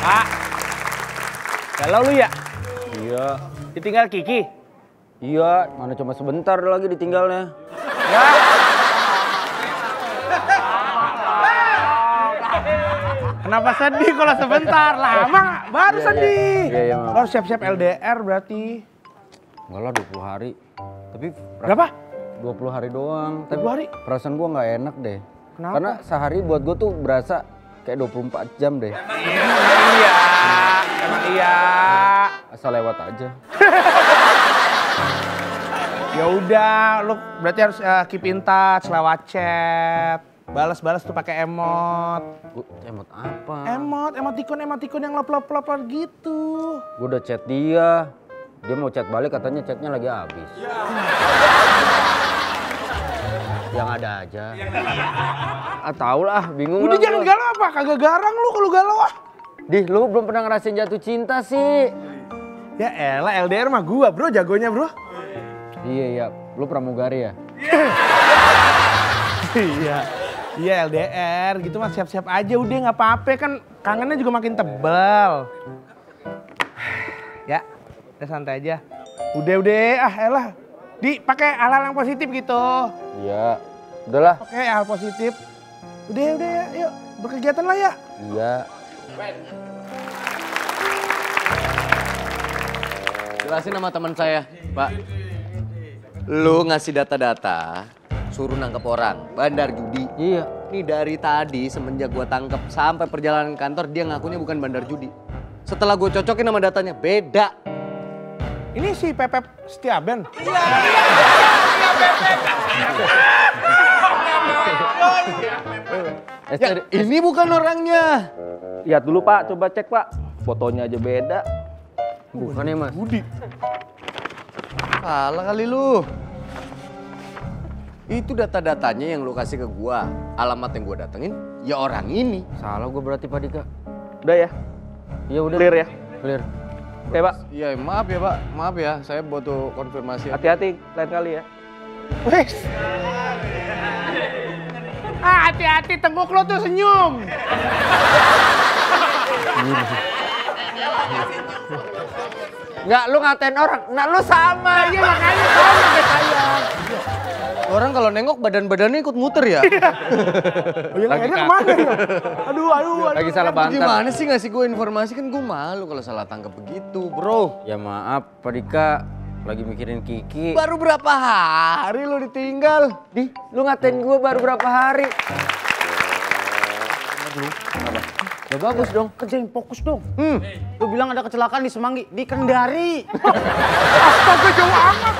Pak. Galau lu ya? Iya. Ditinggal Kiki? Iya, mana cuma sebentar lagi ditinggalnya. Ya. Kenapa sedih kalau sebentar? Lama? Baru Iya, iya. sedih. Iya, iya. Lo harus siap-siap LDR berarti. Enggak lah 20 hari. Tapi Berapa? 20 hari doang. 20 hari? Perasaan gua nggak enak deh. Kenapa? Karena sehari buat gua tuh berasa kayak 24 jam deh. Iya, emang iya. Asal lewat aja. Ya udah, lu berarti harus eh, keep in touch lewat chat. Balas-balas tuh pakai emot. Gua emot apa? Emot, emoticon, emoticon yang lop-lop-lop gitu. Gua udah chat dia. Dia mau chat balik katanya chatnya lagi habis. Yang ada aja. Ah tau lah, bingung Udah lah jangan gua. galau apa? Kagak garang lu kalau galau ah. Dih, lu belum pernah ngerasain jatuh cinta sih. Ya elah LDR mah gua bro, jagonya bro. Iya, iya. Lu pramugari ya? Iya. Iya LDR gitu mah siap-siap aja udah nggak apa-apa kan kangennya juga makin tebal. Ya, udah santai aja. Udah udah ah elah. Di pakai hal-hal yang positif gitu. Iya. Udahlah. Oke, hal positif. Udah udah ya, yuk berkegiatan lah ya. Iya. Jelasin sama teman saya, Pak. Lu ngasih data-data, suruh nangkep orang, bandar judi. Iya. Ini dari tadi semenjak gua tangkep sampai perjalanan kantor dia ngakunya bukan bandar judi. Setelah gue cocokin sama datanya, beda. Ini si Pepep Setiaben. Eh, Ya, seri- ini bukan orangnya. Lihat dulu Pak, coba cek Pak. Fotonya aja beda. bukan ya mas? Budi. Salah kali lu. Itu data-datanya yang lu kasih ke gua. Alamat yang gua datengin, ya orang ini. Salah gue berarti Pak Dika. Udah ya? Iya udah. Clear ya? Clear. Oke Pak, Iya, maaf ya, Pak. Maaf ya, saya butuh konfirmasi. hati-hati lain kali ya. Wes. Ah, hati-hati tengkuk lo tuh senyum. Enggak, lu ngatain orang. Nah, lu sama. Iya makanya sama kayak saya. Orang kalau nengok badan-badannya ikut muter ya? Oh, enak kak. ke mana ya? Aduh, aduh, aduh. Lagi salah bantar. Gimana sih ngasih gue informasi kan gue malu kalau salah tangkap begitu, bro. Ya maaf, Pak Dika. Lagi mikirin Kiki. Baru berapa hari lu ditinggal? Di, lu ngatain gue baru berapa hari? Ya bagus dong. Kerjain fokus dong. Hmm. Lu bilang ada kecelakaan di Semanggi, di Kendari. Astaga jauh amat.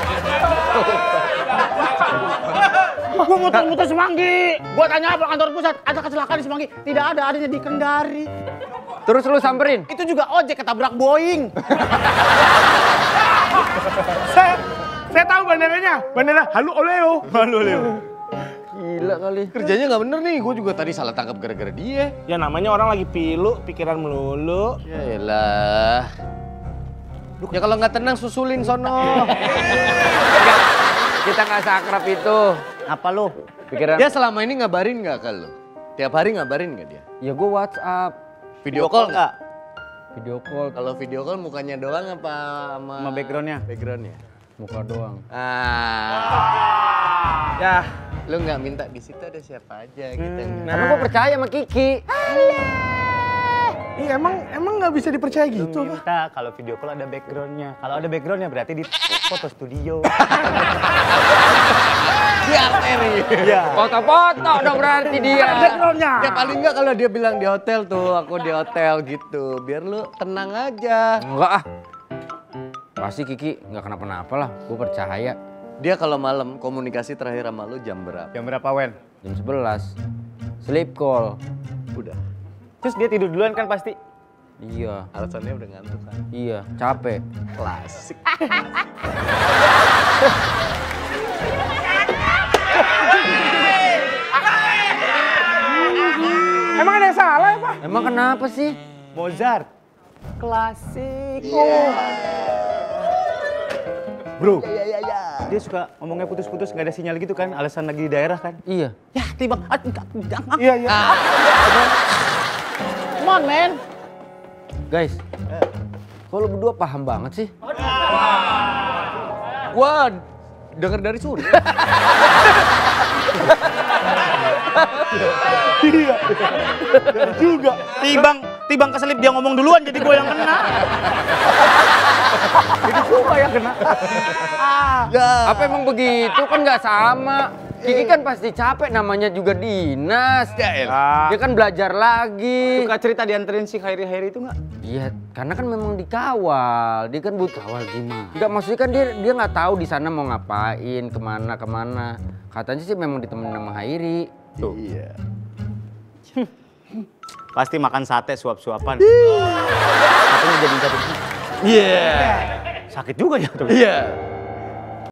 Gua muter-muter Semanggi. Gua tanya apa kantor pusat, ada kecelakaan di Semanggi. Tidak ada, adanya di Kendari. Terus lu samperin? Itu juga ojek ketabrak Boeing. Saya, saya tahu bandaranya. Bandara Halu Oleo. Halu Oleo. Gila kali. Kerjanya nggak bener nih, gue juga tadi salah tangkap gara-gara dia. Ya namanya orang lagi pilu, pikiran melulu. Ya elah. Ya kalau nggak tenang susulin sono. Kita nggak seakrab itu. Apa lu? Pikiran. dia selama ini ngabarin nggak ke lu? Tiap hari ngabarin nggak dia? Ya gue WhatsApp. Video call nggak? Video call. Kalau video call mukanya doang apa sama, Sama backgroundnya? Backgroundnya. Muka doang. Ah, Ya, lu nggak minta di situ ada siapa aja gitu. Karena gue percaya sama Kiki. iya emang emang nggak bisa dipercaya Lu gitu apa? minta kalau video call ada backgroundnya. Kalau ada backgroundnya berarti di foto studio. Di arteri. Iya. Foto-foto dong berarti dia. Backgroundnya. Ya paling nggak kalau dia bilang di hotel tuh, aku di hotel gitu. Biar lu tenang aja. Enggak ah. Pasti Kiki nggak kenapa-napa lah. Gue percaya. Dia kalau malam komunikasi terakhir sama lu jam berapa? Jam berapa, Wen? Jam 11. Sleep call. Udah. Terus dia tidur duluan kan pasti. Iya. Alasannya udah ngantuk kan? Iya. Capek. Klasik. Emang ada yang salah ya Pak? Emang kenapa sih? Mozart. Klasik. Bro, Dia suka ngomongnya putus-putus nggak ada sinyal gitu kan, alasan lagi di daerah kan. Iya. Ya, tiba. Ah, ah. iya iya. Come on, man. Guys, kalau berdua paham banget sih. Gua denger dari Suri. juga. Tibang, tibang keselip dia ngomong duluan jadi gue yang kena. jadi gue yang kena. Apa emang begitu kan nggak sama? Kiki kan pasti capek namanya juga dinas. Dia kan belajar lagi. Suka cerita dianterin si Khairi Khairi itu nggak? Iya, karena kan memang dikawal. Dia kan butuh kawal gimana? Enggak maksudnya kan dia dia nggak tahu di sana mau ngapain, ke mana ke mana. Katanya sih memang ditemenin sama Hairi. Tuh. Iya. Pasti makan sate suap-suapan. Katanya jadi sate. Iya. Sakit juga ya tuh. Iya.